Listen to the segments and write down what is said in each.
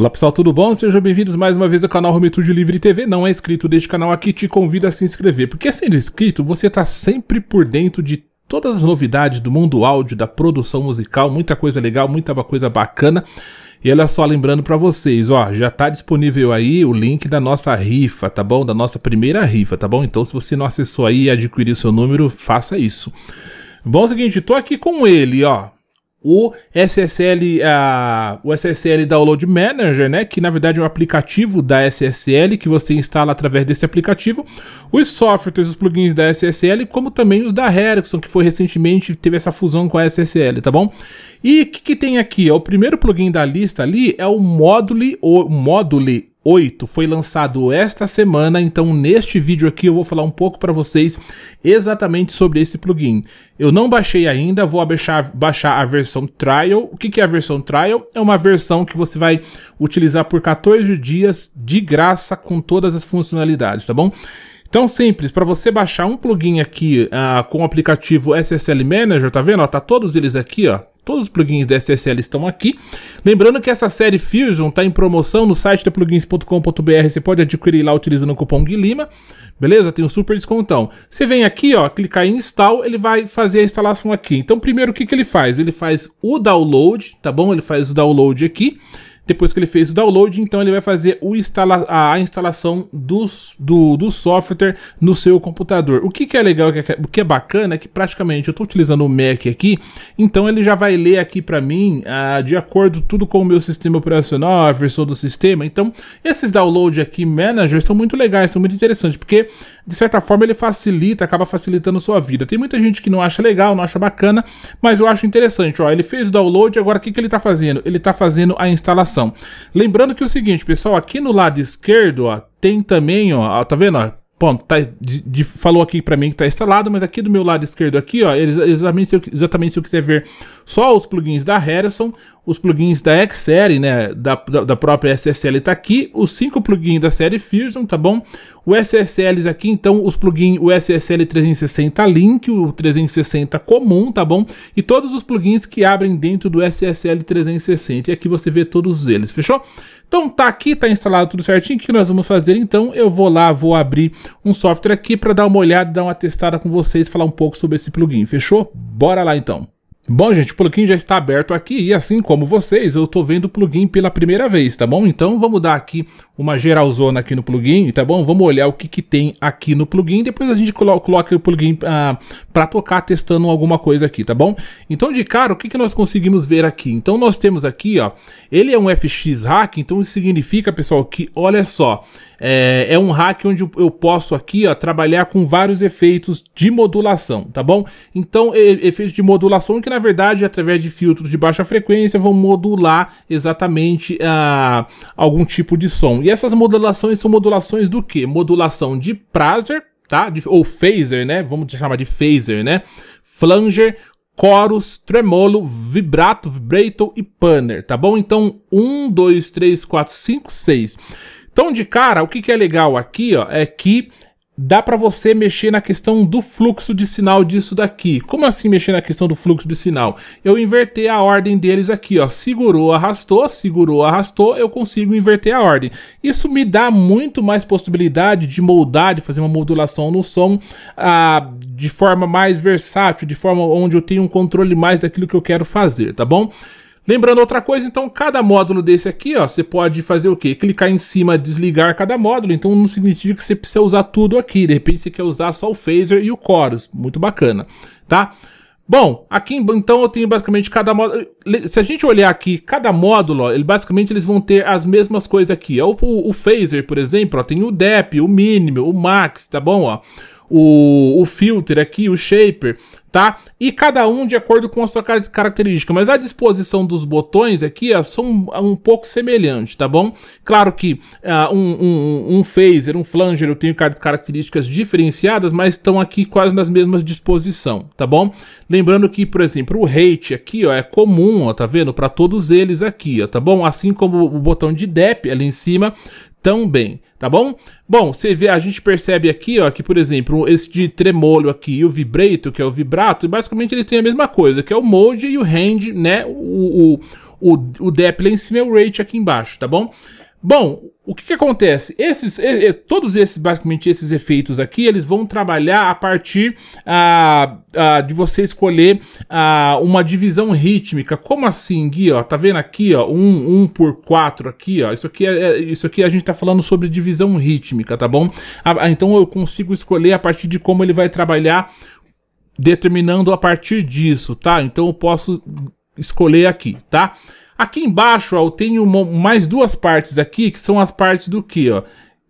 Olá pessoal, tudo bom? Sejam bem-vindos mais uma vez ao canal Romitude Livre TV. Não é inscrito deste canal aqui, te convido a se inscrever, porque sendo inscrito você está sempre por dentro de todas as novidades do mundo áudio, da produção musical, muita coisa legal, muita coisa bacana. E olha só, lembrando para vocês, ó, já tá disponível aí o link da nossa rifa, tá bom? Da nossa primeira rifa, tá bom? Então se você não acessou aí e adquiriu seu número, faça isso. Bom, é o seguinte, tô aqui com ele, ó o SSL, uh, o SSL Download Manager, né, que na verdade é um aplicativo da SSL que você instala através desse aplicativo, os softwares, os plugins da SSL, como também os da Ericsson, que foi recentemente teve essa fusão com a SSL, tá bom? E o que, que, tem aqui? O primeiro plugin da lista ali é o Module, o Module 8 foi lançado esta semana, então neste vídeo aqui eu vou falar um pouco para vocês exatamente sobre esse plugin. Eu não baixei ainda, vou baixar, baixar a versão Trial. O que, que é a versão Trial? É uma versão que você vai utilizar por 14 dias de graça com todas as funcionalidades, tá bom? Então simples, para você baixar um plugin aqui uh, com o aplicativo SSL Manager, tá vendo? Ó, tá todos eles aqui, ó. Todos os plugins da SSL estão aqui. Lembrando que essa série Fusion está em promoção no site da plugins.com.br. Você pode adquirir lá utilizando o cupom Guilima. Beleza? Tem um super descontão. Você vem aqui, ó, clicar em install, ele vai fazer a instalação aqui. Então, primeiro o que, que ele faz? Ele faz o download, tá bom? Ele faz o download aqui. Depois que ele fez o download, então ele vai fazer o instala a instalação dos, do, do software no seu computador. O que, que é legal, o que é bacana é que praticamente eu estou utilizando o Mac aqui, então ele já vai ler aqui para mim ah, de acordo tudo com o meu sistema operacional, a versão do sistema. Então esses download aqui manager são muito legais, são muito interessantes, porque de certa forma ele facilita, acaba facilitando sua vida. Tem muita gente que não acha legal, não acha bacana, mas eu acho interessante. Ó, ele fez o download, agora o que, que ele está fazendo? Ele está fazendo a instalação. Lembrando que é o seguinte, pessoal, aqui no lado esquerdo, ó, tem também, ó, tá vendo, ó, Bom, tá, de, de, falou aqui para mim que está instalado, mas aqui do meu lado esquerdo aqui, ó, exatamente se, eu, exatamente se eu quiser ver só os plugins da Harrison, os plugins da X-Serie, né, da, da, da, própria SSL tá aqui, os cinco plugins da série Fusion, tá bom? O SSLs aqui, então, os plugins, o SSL 360 Link, o 360 comum, tá bom? E todos os plugins que abrem dentro do SSL 360, e aqui você vê todos eles, fechou? Então tá aqui, tá instalado tudo certinho, o que nós vamos fazer então? Eu vou lá, vou abrir um software aqui para dar uma olhada, dar uma testada com vocês, falar um pouco sobre esse plugin, fechou? Bora lá então! Bom, gente, o plugin já está aberto aqui e assim como vocês, eu estou vendo o plugin pela primeira vez, tá bom? Então vamos dar aqui uma geralzona aqui no plugin, tá bom? Vamos olhar o que, que tem aqui no plugin, depois a gente coloca, o plugin ah, para tocar testando alguma coisa aqui, tá bom? Então de cara, o que, que nós conseguimos ver aqui? Então nós temos aqui, ó, ele é um FX hack, então isso significa, pessoal, que olha só, é, é, um hack onde eu posso aqui ó, trabalhar com vários efeitos de modulação, tá bom? Então, efeitos de modulação que na verdade, através de filtros de baixa frequência, vão modular exatamente uh, algum tipo de som. E essas modulações são modulações do que? Modulação de prazer, tá? De, ou phaser, né? Vamos chamar de phaser, né? Flanger, chorus, tremolo, vibrato, vibrato e panner, tá bom? Então, 1, 2, 3, 4, 5, 6. Então, de cara, o que, que é legal aqui, ó, é que dá para você mexer na questão do fluxo de sinal disso daqui. Como assim mexer na questão do fluxo de sinal? Eu inverter a ordem deles aqui, ó. Segurou, arrastou, segurou, arrastou, eu consigo inverter a ordem. Isso me dá muito mais possibilidade de moldar, de fazer uma modulação no som ah, de forma mais versátil, de forma onde eu tenho um controle mais daquilo que eu quero fazer, tá bom? Lembrando outra coisa, então cada módulo desse aqui, ó, você pode fazer o quê? Clicar em cima, desligar cada módulo, então não significa que você precisa usar tudo aqui, de repente você quer usar só o phaser e o chorus, muito bacana, tá? Bom, aqui então eu tenho basicamente cada módulo. Se a gente olhar aqui, cada módulo, ó, ele basicamente eles vão ter as mesmas coisas aqui. O, o, o phaser, por exemplo, ó, tem o dep, o mínimo, o max, tá bom? Ó o, o filter aqui, o shaper, tá? E cada um de acordo com a sua característica, mas a disposição dos botões aqui ó, são um, pouco semelhantes, tá bom? Claro que uh, um, um, um phaser, um flanger, eu tenho características diferenciadas, mas estão aqui quase nas mesmas disposição, tá bom? Lembrando que, por exemplo, o rate aqui, ó, é comum, ó, tá vendo? Para todos eles aqui, ó, tá bom? Assim como o botão de dep ali em cima, também, tá bom? Bom, você vê, a gente percebe aqui, ó, que por exemplo, esse de tremolo aqui e o vibrato, que é o vibrato, basicamente eles têm a mesma coisa, que é o mode e o hand, né, o, o o, o DEP lá em cima e o rate aqui embaixo, tá bom? Bom, o que, que acontece? Esses, todos esses, basicamente, esses efeitos aqui, eles vão trabalhar a partir ah, ah, de você escolher ah, uma divisão rítmica. Como assim, Gui? Ó, tá vendo aqui, ó, 1 um, por 4 aqui, ó. Isso aqui, é, é, isso aqui a gente tá falando sobre divisão rítmica, tá bom? então eu consigo escolher a partir de como ele vai trabalhar, determinando a partir disso, tá? Então eu posso escolher aqui, tá? Aqui embaixo, ó, eu tenho mais duas partes aqui, que são as partes do que, ó?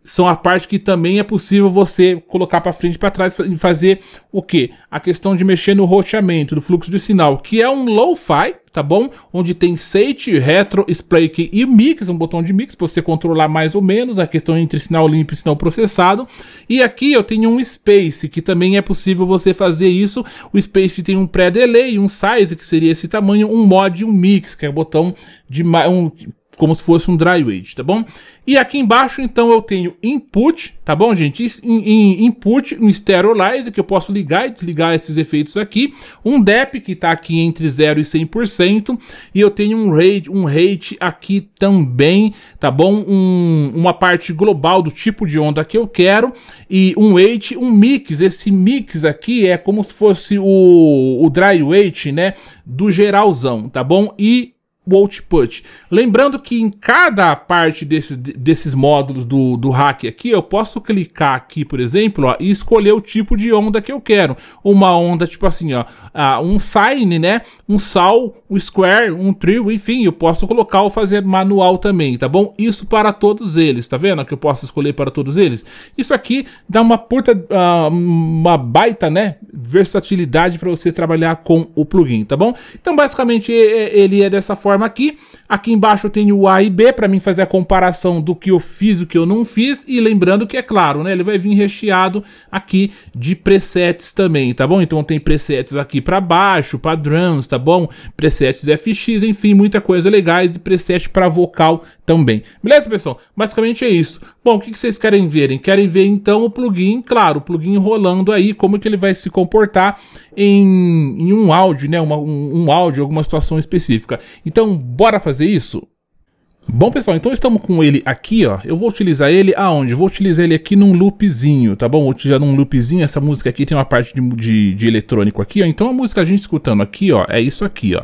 São a parte que também é possível você colocar para frente e para trás e fazer o que? A questão de mexer no roteamento do fluxo de sinal, que é um lo-fi, tá bom? Onde tem state, retro, spike e mix, um botão de mix para você controlar mais ou menos a questão entre sinal limpo e sinal processado. E aqui eu tenho um space, que também é possível você fazer isso. O space tem um pré-delay, um size, que seria esse tamanho, um mod e um mix, que é o botão de um como se fosse um dry wage, tá bom? E aqui embaixo, então, eu tenho input, tá bom, gente? In, input, um sterilizer, que eu posso ligar e desligar esses efeitos aqui. Um DEP, que tá aqui entre 0 e 100%. E eu tenho um rate, um rate aqui também, tá bom? Um, uma parte global do tipo de onda que eu quero. E um weight, um mix. Esse mix aqui é como se fosse o, o dry weight, né? Do geralzão, tá bom? E output. Lembrando que em cada parte desses, desses módulos do, do hack aqui, eu posso clicar aqui, por exemplo, ó, e escolher o tipo de onda que eu quero. Uma onda tipo assim, ó, um sine, né? Um sal, um square, um trio, enfim, eu posso colocar ou fazer manual também, tá bom? Isso para todos eles, tá vendo? Que eu posso escolher para todos eles. Isso aqui dá uma puta, uh, uma baita, né? Versatilidade para você trabalhar com o plugin, tá bom? Então, basicamente, ele é dessa forma forma aqui. Aqui embaixo eu tenho o A e B para mim fazer a comparação do que eu fiz e o que eu não fiz. E lembrando que é claro, né? Ele vai vir recheado aqui de presets também, tá bom? Então tem presets aqui para baixo, padrões, tá bom? Presets FX, enfim, muita coisa legais de preset para vocal também. Beleza, pessoal? Basicamente é isso. Bom, o que vocês querem verem? Querem ver então o plugin, claro, o plugin rolando aí, como que ele vai se comportar em, em um áudio, né? Uma, um, um áudio, alguma situação específica. Então, bora fazer isso? Bom, pessoal, então estamos com ele aqui, ó. Eu vou utilizar ele aonde? Vou utilizar ele aqui num loopzinho, tá bom? Vou utilizar num loopzinho. Essa música aqui tem uma parte de, de, de eletrônico aqui, ó. Então a música a gente escutando aqui, ó, é isso aqui, ó.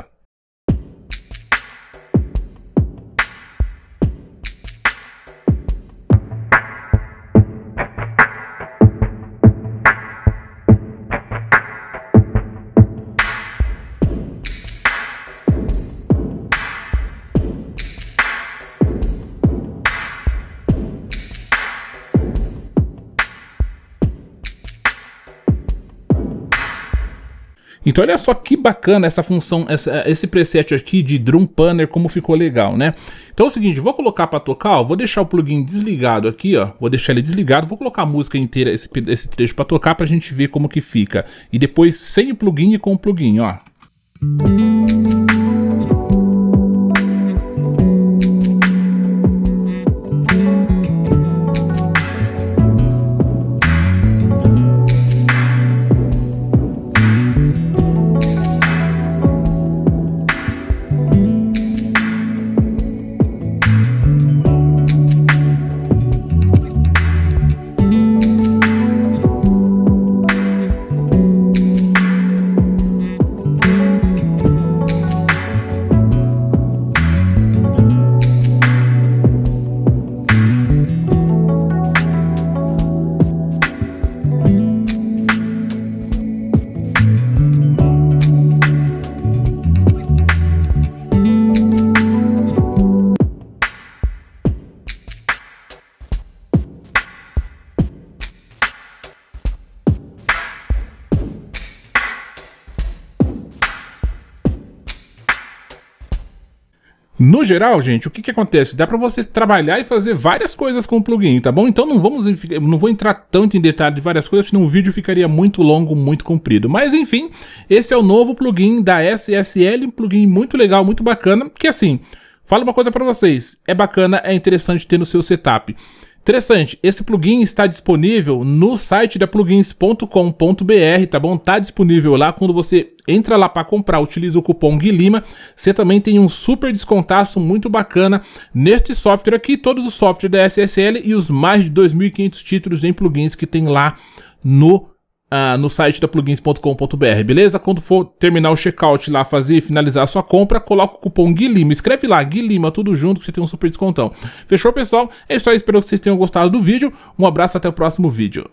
Então olha só que bacana essa função, essa, esse preset aqui de Drum Panner, como ficou legal, né? Então é o seguinte, vou colocar para tocar, ó, vou deixar o plugin desligado aqui, ó, vou deixar ele desligado, vou colocar a música inteira, esse, esse trecho para tocar pra gente ver como que fica. E depois sem o plugin e com o plugin, ó. No geral, gente, o que, que acontece? Dá para você trabalhar e fazer várias coisas com o plugin, tá bom? Então não vamos, não vou entrar tanto em detalhe de várias coisas, senão o vídeo ficaria muito longo, muito comprido. Mas enfim, esse é o novo plugin da SSL, um plugin muito legal, muito bacana, que assim, falo uma coisa para vocês, é bacana, é interessante ter no seu setup. Interessante, esse plugin está disponível no site da plugins.com.br, tá bom? Tá disponível lá quando você entra lá para comprar, utiliza o cupom Guilima, você também tem um super descontaço muito bacana neste software aqui, todos os softwares da SSL e os mais de 2.500 títulos em plugins que tem lá no ah, no site da plugins.com.br, beleza? Quando for terminar o checkout lá, fazer e finalizar a sua compra, coloca o cupom Guilima, escreve lá, Guilima, tudo junto, que você tem um super descontão. Fechou, pessoal? É isso aí, espero que vocês tenham gostado do vídeo. Um abraço, até o próximo vídeo.